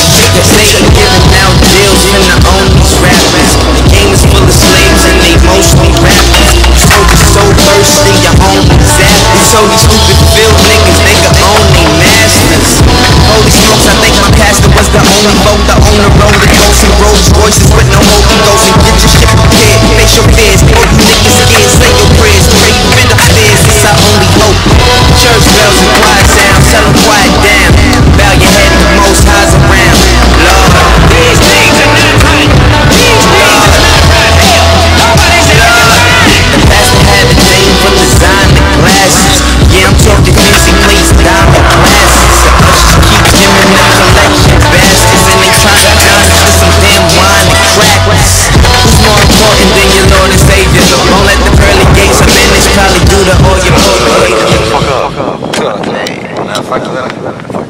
This giving out deals rappers. The game is full of slaves and they mostly rappers. So thirsty, your own. So these stupid niggas, masters. Holy smokes, I think my pastor was the only vote, the owner road, the Rolls Royces with no Holy Ghost. And get your shit prepared, your fear. Fuck you,